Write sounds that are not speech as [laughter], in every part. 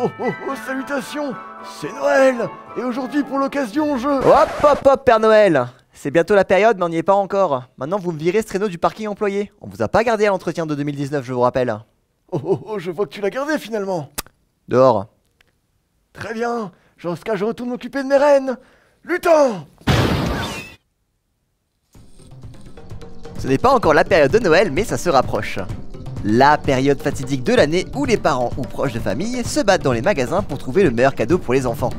Oh oh oh, salutations C'est Noël Et aujourd'hui, pour l'occasion, je... Hop hop hop Père Noël C'est bientôt la période mais on n'y est pas encore. Maintenant vous me virez ce traîneau du parking employé. On vous a pas gardé à l'entretien de 2019 je vous rappelle. Oh oh oh, je vois que tu l'as gardé finalement Dehors. Très bien Jusqu'à je retourne m'occuper de mes reines Lutin Ce n'est pas encore la période de Noël mais ça se rapproche. La période fatidique de l'année où les parents ou proches de famille se battent dans les magasins pour trouver le meilleur cadeau pour les enfants.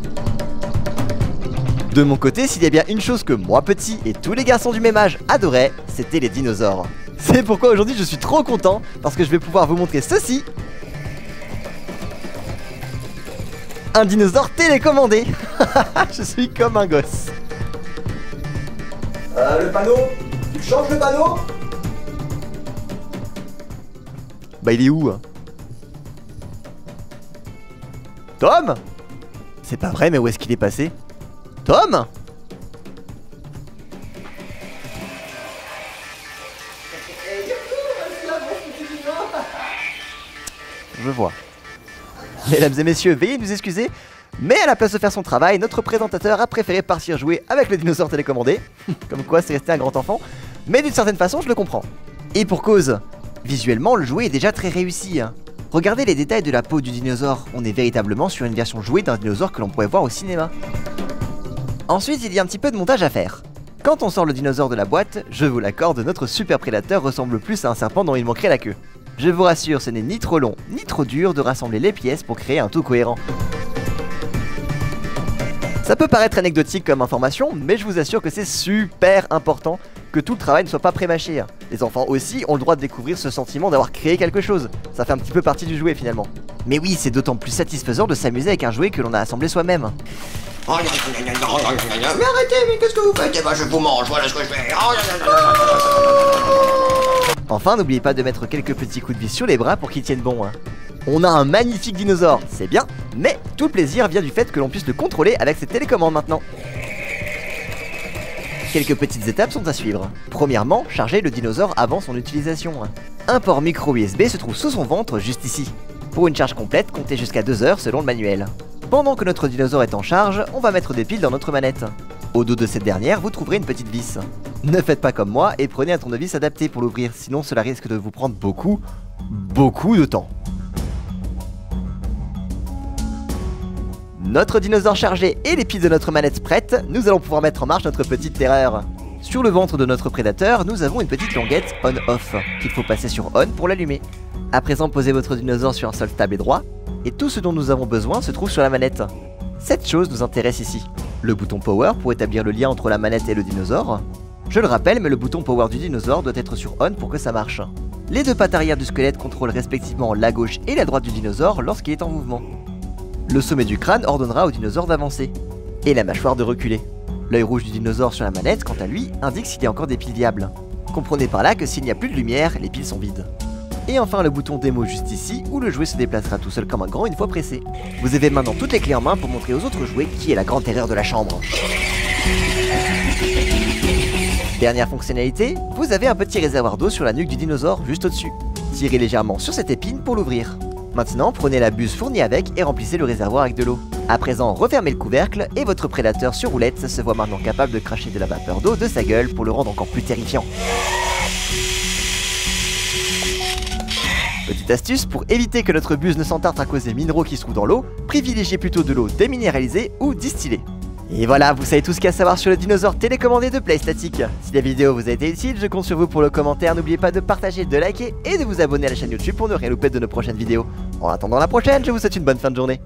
De mon côté, s'il y a bien une chose que moi petit et tous les garçons du même âge adoraient, c'était les dinosaures. C'est pourquoi aujourd'hui je suis trop content parce que je vais pouvoir vous montrer ceci. Un dinosaure télécommandé [laughs] Je suis comme un gosse. Euh, le panneau Tu changes le panneau? Bah il est où hein Tom C'est pas vrai mais où est-ce qu'il est passé Tom Je vois. Mesdames et messieurs, veuillez nous excuser, mais à la place de faire son travail, notre présentateur a préféré partir jouer avec le dinosaure télécommandé. Comme quoi, c'est resté un grand enfant. Mais d'une certaine façon, je le comprends. Et pour cause, visuellement, le jouet est déjà très réussi. hein. Regardez les détails de la peau du dinosaure, on est véritablement sur une version jouée d'un dinosaure que l'on pourrait voir au cinéma. Ensuite, il y a un petit peu de montage à faire. Quand on sort le dinosaure de la boîte, je vous l'accorde, notre super prédateur ressemble plus à un serpent dont il manquerait la queue. Je vous rassure, ce n'est ni trop long, ni trop dur de rassembler les pièces pour créer un tout cohérent. Ça peut paraître anecdotique comme information, mais je vous assure que c'est super important que tout le travail ne soit pas prémâché. Les enfants aussi ont le droit de découvrir ce sentiment d'avoir créé quelque chose. Ça fait un petit peu partie du jouet finalement. Mais oui, c'est d'autant plus satisfaisant de s'amuser avec un jouet que l'on a assemblé soi-même. Mais arrêtez, mais qu'est-ce que vous faites Eh ben je vous mange, voilà ce que je fais. Enfin, n'oubliez pas de mettre quelques petits coups de vis sur les bras pour qu'ils tiennent bon. hein. On a un magnifique dinosaure, c'est bien, mais tout le plaisir vient du fait que l'on puisse le contrôler avec ses télécommandes maintenant. Quelques petites étapes sont à suivre. Premièrement, charger le dinosaure avant son utilisation. Un port micro USB se trouve sous son ventre juste ici. Pour une charge complète, comptez jusqu'à 2 heures selon le manuel. Pendant que notre dinosaure est en charge, on va mettre des piles dans notre manette. Au dos de cette dernière, vous trouverez une petite vis. Ne faites pas comme moi et prenez un tournevis adapté pour l'ouvrir, sinon cela risque de vous prendre beaucoup, beaucoup de temps. Notre dinosaure chargé et les piles de notre manette prêtes, nous allons pouvoir mettre en marche notre petite terreur. Sur le ventre de notre prédateur, nous avons une petite languette on-off qu'il faut passer sur on pour l'allumer. À présent, posez votre dinosaure sur un sol stable et droit, et tout ce dont nous avons besoin se trouve sur la manette. Cette chose nous intéresse ici. Le bouton power pour établir le lien entre la manette et le dinosaure. Je le rappelle, mais le bouton power du dinosaure doit être sur on pour que ça marche. Les deux pattes arrière du squelette contrôlent respectivement la gauche et la droite du dinosaure lorsqu'il est en mouvement. Le sommet du crâne ordonnera au dinosaure d'avancer, et la mâchoire de reculer. L'œil rouge du dinosaure sur la manette, quant à lui, indique s'il y a encore des piles viables. Comprenez par là que s'il n'y a plus de lumière, les piles sont vides. Et enfin le bouton démo juste ici, où le jouet se déplacera tout seul comme un grand une fois pressé. Vous avez maintenant toutes les clés en main pour montrer aux autres jouets qui est la grande terreur de la chambre. Dernière fonctionnalité, vous avez un petit réservoir d'eau sur la nuque du dinosaure juste au-dessus. Tirez légèrement sur cette épine pour l'ouvrir. Maintenant, prenez la buse fournie avec et remplissez le réservoir avec de l'eau. À présent, refermez le couvercle et votre prédateur sur roulette se voit maintenant capable de cracher de la vapeur d'eau de sa gueule pour le rendre encore plus terrifiant. Petite astuce, pour éviter que notre buse ne s'entarte à cause des minéraux qui se trouvent dans l'eau, privilégiez plutôt de l'eau déminéralisée ou distillée. Et voilà, vous savez tout ce qu'il y a à savoir sur le dinosaure télécommandé de PlayStatic. Si la vidéo vous a été utile, je compte sur vous pour le commentaire. N'oubliez pas de partager, de liker et de vous abonner à la chaîne YouTube pour ne rien louper de nos prochaines vidéos. En attendant la prochaine, je vous souhaite une bonne fin de journée.